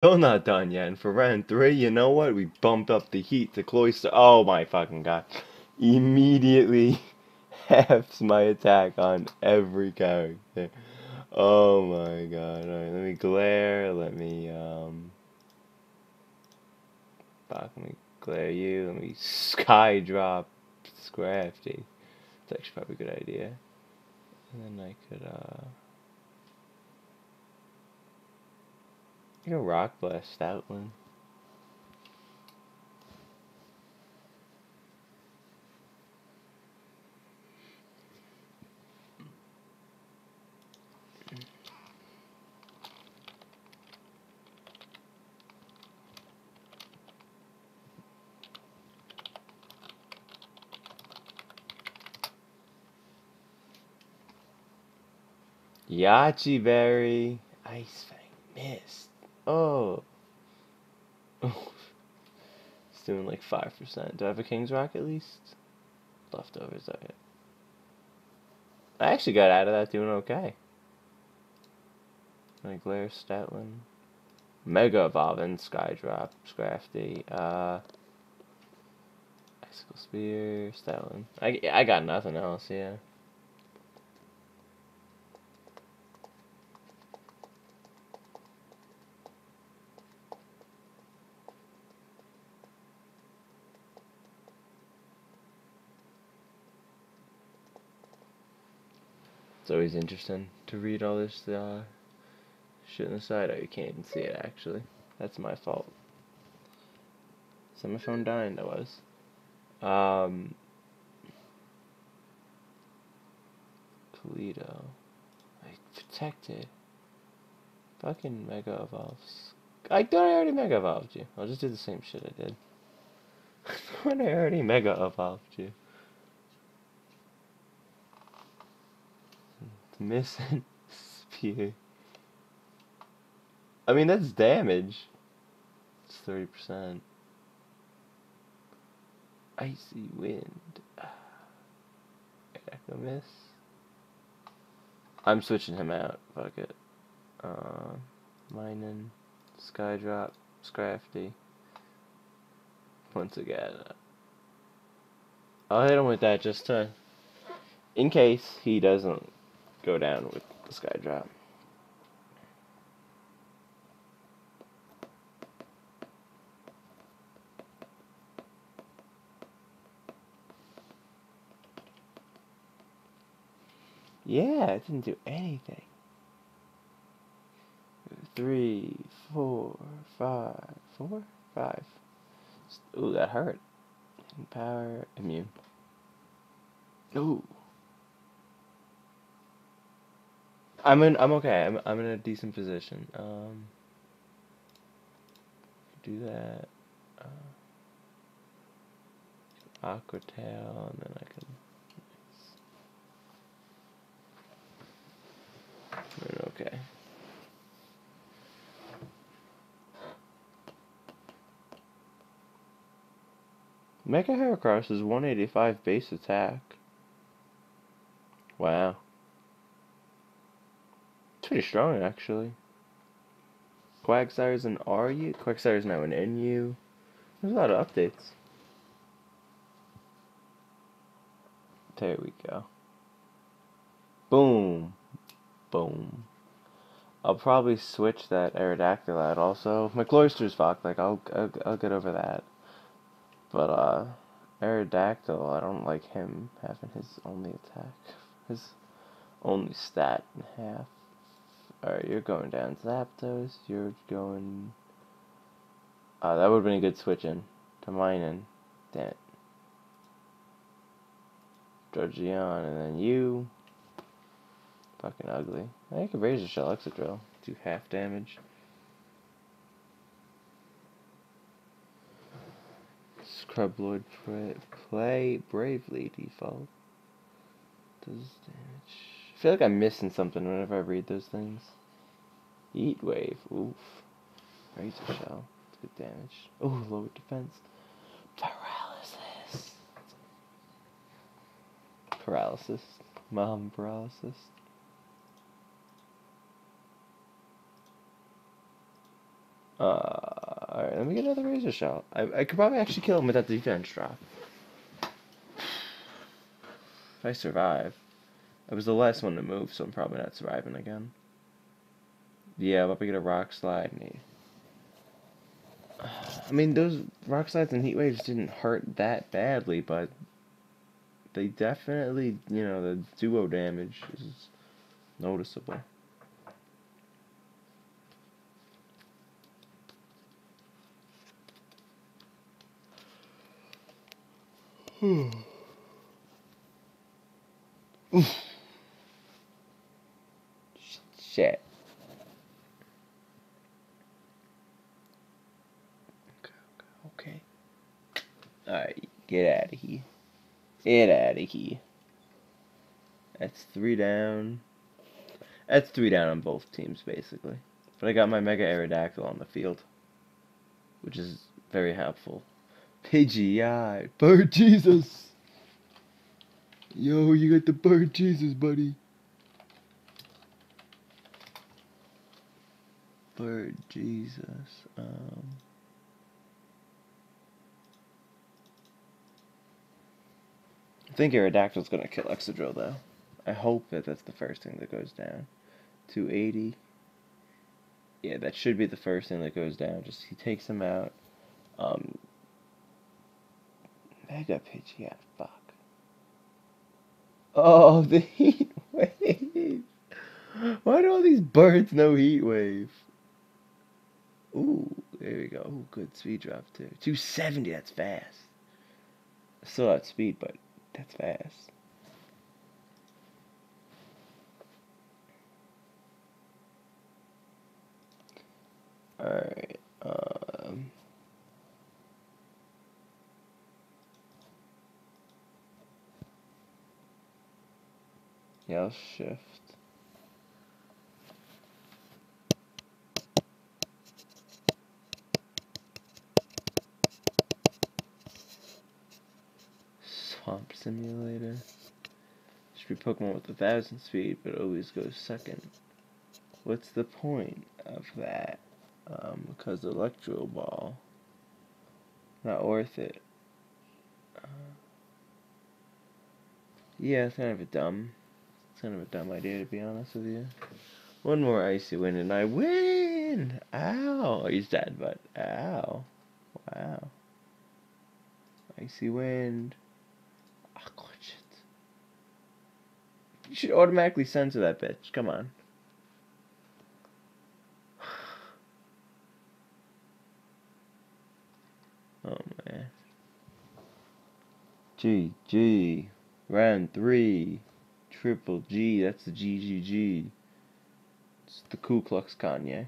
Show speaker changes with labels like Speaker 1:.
Speaker 1: still not done yet. And for round three, you know what? We bumped up the heat to Cloyster. Oh my fucking god. Immediately halves my attack on every character. Oh my god. Alright, let me glare. Let me, um. Fuck, let me glare you. Let me sky drop Scrafty. It's actually probably a good idea. And then I could, uh. You know, Rock Blast Stoutland. Yache Berry. Ice Fang. Missed. Oh. it's doing like 5%. Do I have a King's Rock at least? Leftovers, okay. I actually got out of that doing okay. Like Glare, Stoutland. Mega Evolving, Skydrop, Scrafty, uh... Icicle Spear, Stoutland. I, I got nothing else, yeah. It's always interesting to read all this uh, shit in the side. Oh, you can't even see it actually. That's my fault. So my phone dying, that was. Um, Toledo. I protected. Fucking Mega Evolves. I thought I already Mega Evolved you. I'll just do the same shit I did. I thought I already Mega Evolved you. Missing spear. I mean, that's damage. It's 30%. Icy wind. Echo miss. I'm switching him out. Fuck it. Uh, Minun, Skydrop, Scrafty. Once again. I'll hit him with that just to, in case he doesn't go down with the sky drop. Yeah, it didn't do anything. Three, four, five, four, five. Ooh, that hurt. Power, immune. Ooh. I'm in. I'm okay. I'm. I'm in a decent position. Um. Do that. Uh, aqua tail, and then I can. Okay. Mega Heracross is 185 base attack. Wow pretty strong, actually. Quagsire's an RU. Quagsire's now an NU. There's a lot of updates. There we go. Boom. Boom. I'll probably switch that Aerodactyl out also. My Cloyster's fucked, like, I'll, I'll, I'll get over that. But, uh, Aerodactyl, I don't like him having his only attack. His only stat in half. Alright, you're going down Zapdos, you're going... Uh, that would have been a good switch in to Minun. Damn it. Georgion, and then you. Fucking ugly. I could Razor shell Excadrill. Do half damage. Scrubloid play, play bravely default. Does damage. I feel like I'm missing something whenever I read those things. Heat wave, oof. Razor shell, it's good damage. Oh, lower defense. Paralysis. Paralysis. Mom paralysis. Uh, alright, let me get another razor shot. I, I could probably actually kill him with that defense drop. If I survive. I was the last one to move, so I'm probably not surviving again. Yeah, I'm about to get a rock slide. And. I mean, those rock slides and heat waves didn't hurt that badly, but they definitely, you know, the duo damage is noticeable. Hmm. Shit. Okay. Alright, get out of here. Get out of here. That's three down. That's three down on both teams, basically. But I got my Mega Aerodactyl on the field. Which is very helpful. Pidgey, Bird Jesus! Yo, you got the Bird Jesus, buddy. Bird Jesus. Um... I think Aerodactyl's gonna kill Excadrill though. I hope that that's the first thing that goes down. 280. Yeah, that should be the first thing that goes down. Just he takes him out. Um, Mega Pitch, yeah, fuck. Oh, the heat wave. Why do all these birds know heat wave? Ooh, there we go. Ooh, good speed drop too. 270, that's fast. Still at speed, but that's fast. Alright, um... Yeah, I'll shift. Simulator. Should be Pokemon with a thousand speed, but always goes second. What's the point of that? Um, because Electro Ball. Not worth it. Uh, yeah, it's kind of a dumb, it's kind of a dumb idea to be honest with you. One more icy wind and I win! Ow! He's dead, but ow. Wow. Icy wind. You should automatically censor that bitch. Come on. Oh man. G G. Round three. Triple G. That's the GGG. It's the Ku Klux Kanye.